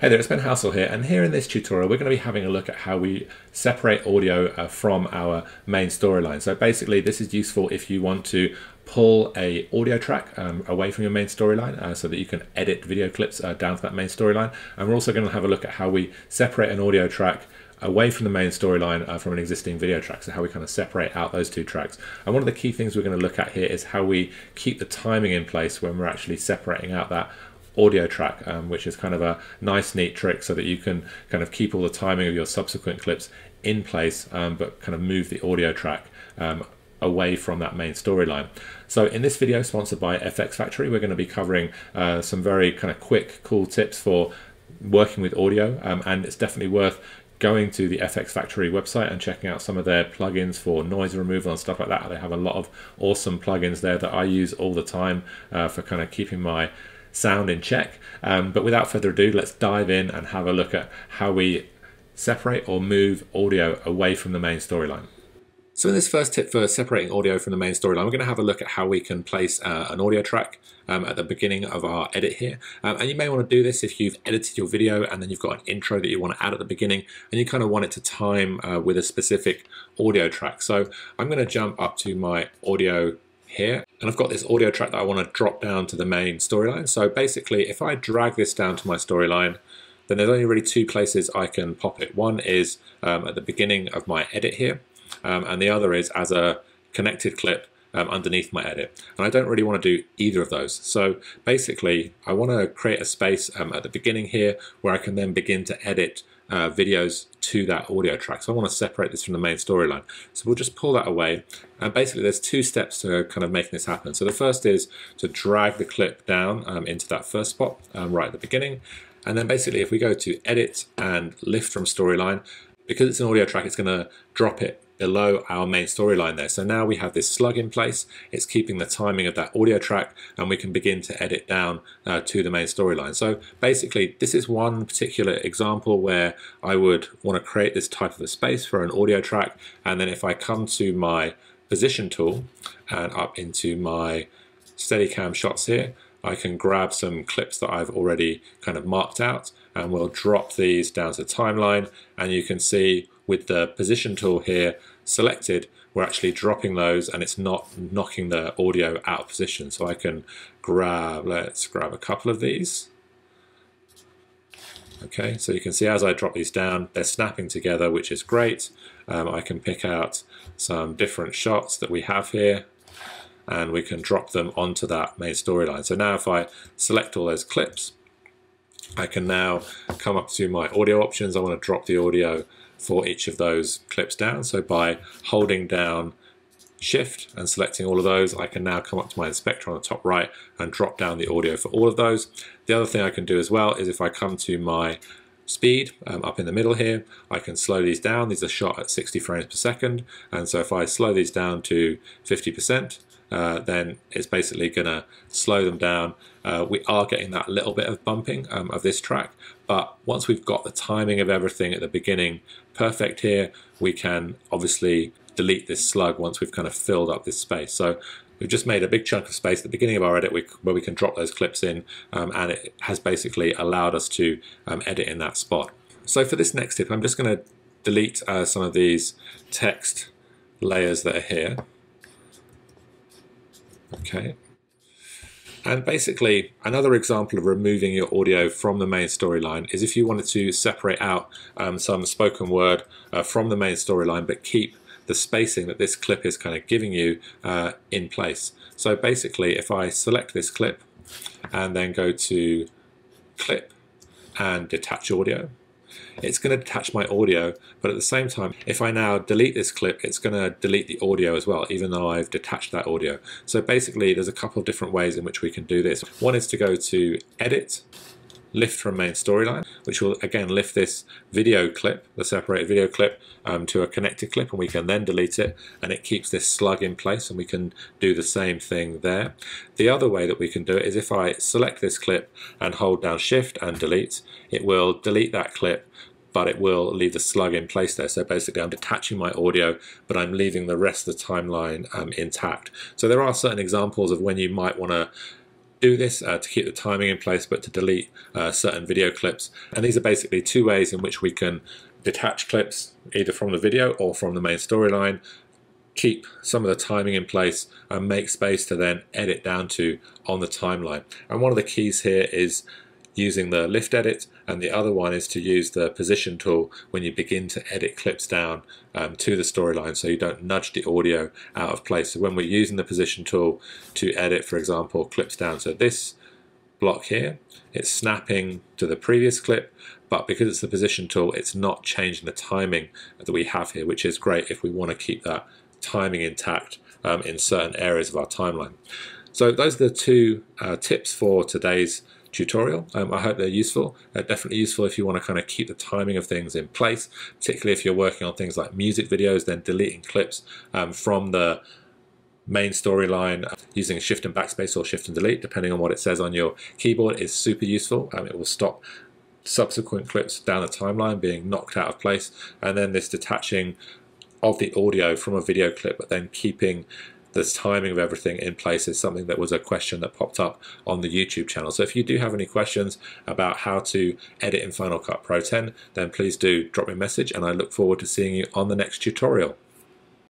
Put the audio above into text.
Hey there, it's Ben Halsall here, and here in this tutorial we're going to be having a look at how we separate audio uh, from our main storyline. So basically this is useful if you want to pull a audio track um, away from your main storyline uh, so that you can edit video clips uh, down to that main storyline. And we're also going to have a look at how we separate an audio track away from the main storyline uh, from an existing video track, so how we kind of separate out those two tracks. And one of the key things we're going to look at here is how we keep the timing in place when we're actually separating out that audio track, um, which is kind of a nice, neat trick so that you can kind of keep all the timing of your subsequent clips in place, um, but kind of move the audio track um, away from that main storyline. So in this video sponsored by FxFactory, we're going to be covering uh, some very kind of quick, cool tips for working with audio, um, and it's definitely worth going to the FxFactory website and checking out some of their plugins for noise removal and stuff like that. They have a lot of awesome plugins there that I use all the time uh, for kind of keeping my sound in check. Um, but without further ado, let's dive in and have a look at how we separate or move audio away from the main storyline. So in this first tip for separating audio from the main storyline, we're going to have a look at how we can place uh, an audio track um, at the beginning of our edit here. Um, and you may want to do this if you've edited your video and then you've got an intro that you want to add at the beginning and you kind of want it to time uh, with a specific audio track. So I'm going to jump up to my audio here. And I've got this audio track that I want to drop down to the main storyline. So basically, if I drag this down to my storyline, then there's only really two places I can pop it. One is um, at the beginning of my edit here, um, and the other is as a connected clip um, underneath my edit. And I don't really want to do either of those. So basically, I want to create a space um, at the beginning here where I can then begin to edit uh, videos to that audio track. So I want to separate this from the main storyline. So we'll just pull that away. And basically there's two steps to kind of making this happen. So the first is to drag the clip down um, into that first spot um, right at the beginning. And then basically if we go to edit and lift from storyline, because it's an audio track, it's going to drop it below our main storyline there. So now we have this slug in place. It's keeping the timing of that audio track and we can begin to edit down uh, to the main storyline. So basically this is one particular example where I would want to create this type of a space for an audio track and then if I come to my position tool and up into my Steadicam shots here, I can grab some clips that I've already kind of marked out and we'll drop these down to timeline and you can see with the position tool here selected, we're actually dropping those and it's not knocking the audio out of position. So I can grab, let's grab a couple of these. Okay, so you can see as I drop these down, they're snapping together, which is great. Um, I can pick out some different shots that we have here and we can drop them onto that main storyline. So now if I select all those clips, I can now come up to my audio options. I want to drop the audio for each of those clips down. So by holding down shift and selecting all of those, I can now come up to my inspector on the top right and drop down the audio for all of those. The other thing I can do as well is if I come to my speed um, up in the middle here, I can slow these down. These are shot at 60 frames per second. And so if I slow these down to 50%, uh, then it's basically going to slow them down. Uh, we are getting that little bit of bumping um, of this track, but once we've got the timing of everything at the beginning perfect here, we can obviously delete this slug once we've kind of filled up this space. So we've just made a big chunk of space at the beginning of our edit where we can drop those clips in, um, and it has basically allowed us to um, edit in that spot. So for this next tip, I'm just going to delete uh, some of these text layers that are here. Okay. And basically, another example of removing your audio from the main storyline is if you wanted to separate out um, some spoken word uh, from the main storyline, but keep the spacing that this clip is kind of giving you uh, in place. So basically, if I select this clip and then go to clip and detach audio, it's going to detach my audio, but at the same time, if I now delete this clip, it's going to delete the audio as well, even though I've detached that audio. So basically, there's a couple of different ways in which we can do this. One is to go to Edit, lift from main storyline, which will again lift this video clip, the separated video clip, um, to a connected clip, and we can then delete it, and it keeps this slug in place, and we can do the same thing there. The other way that we can do it is if I select this clip and hold down Shift and delete, it will delete that clip, but it will leave the slug in place there. So basically I'm detaching my audio, but I'm leaving the rest of the timeline um, intact. So there are certain examples of when you might want to do this uh, to keep the timing in place, but to delete uh, certain video clips. And these are basically two ways in which we can detach clips either from the video or from the main storyline keep some of the timing in place and make space to then edit down to on the timeline. And one of the keys here is using the lift edit and the other one is to use the position tool when you begin to edit clips down um, to the storyline so you don't nudge the audio out of place. So when we're using the position tool to edit, for example, clips down, so this block here, it's snapping to the previous clip, but because it's the position tool, it's not changing the timing that we have here, which is great if we want to keep that timing intact um, in certain areas of our timeline. So those are the two uh, tips for today's tutorial. Um, I hope they're useful. They're definitely useful if you want to kind of keep the timing of things in place, particularly if you're working on things like music videos, then deleting clips um, from the main storyline using shift and backspace or shift and delete, depending on what it says on your keyboard, is super useful. Um, it will stop subsequent clips down the timeline being knocked out of place, and then this detaching of the audio from a video clip, but then keeping the timing of everything in place is something that was a question that popped up on the YouTube channel. So if you do have any questions about how to edit in Final Cut Pro 10, then please do drop me a message and I look forward to seeing you on the next tutorial.